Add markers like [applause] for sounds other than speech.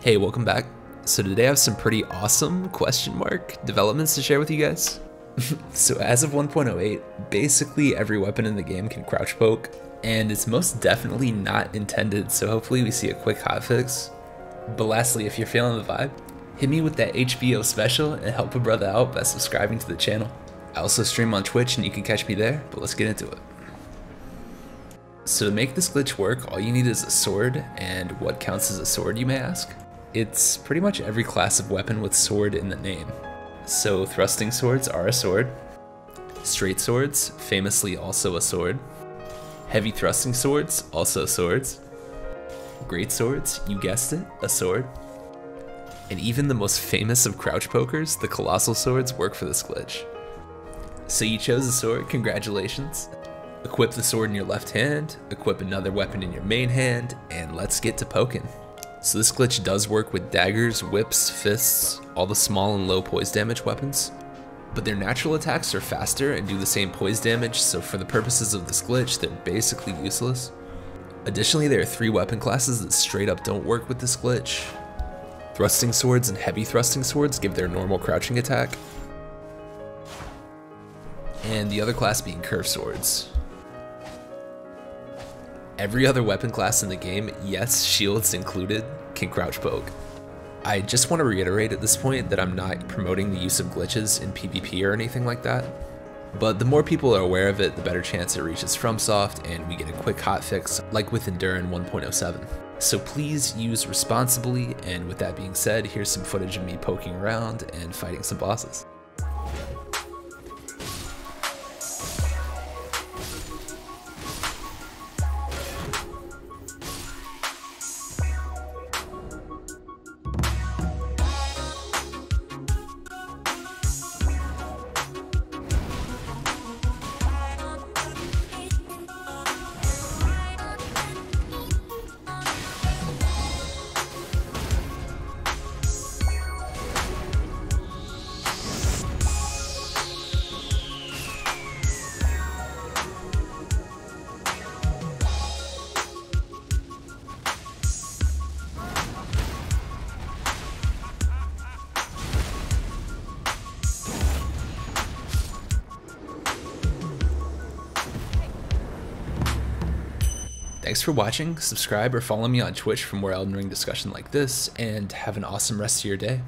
Hey, welcome back. So today I have some pretty awesome question mark developments to share with you guys. [laughs] so as of 1.08, basically every weapon in the game can crouch poke, and it's most definitely not intended, so hopefully we see a quick hotfix. But lastly, if you're feeling the vibe, hit me with that HBO special and help a brother out by subscribing to the channel. I also stream on Twitch and you can catch me there, but let's get into it. So to make this glitch work, all you need is a sword, and what counts as a sword you may ask? It's pretty much every class of weapon with sword in the name. So thrusting swords are a sword, straight swords, famously also a sword, heavy thrusting swords, also swords, great swords, you guessed it, a sword, and even the most famous of crouch pokers, the colossal swords, work for this glitch. So you chose a sword, congratulations. Equip the sword in your left hand, equip another weapon in your main hand, and let's get to poking. So this glitch does work with daggers, whips, fists, all the small and low poise damage weapons, but their natural attacks are faster and do the same poise damage, so for the purposes of this glitch, they're basically useless. Additionally, there are three weapon classes that straight up don't work with this glitch. Thrusting swords and heavy thrusting swords give their normal crouching attack, and the other class being curved swords. Every other weapon class in the game, yes, shields included, can crouch poke. I just want to reiterate at this point that I'm not promoting the use of glitches in PvP or anything like that, but the more people are aware of it, the better chance it reaches FromSoft and we get a quick hotfix like with Elden Ring 1.07. So please use responsibly, and with that being said, here's some footage of me poking around and fighting some bosses. Thanks for watching, subscribe or follow me on Twitch for more Elden Ring discussion like this, and have an awesome rest of your day.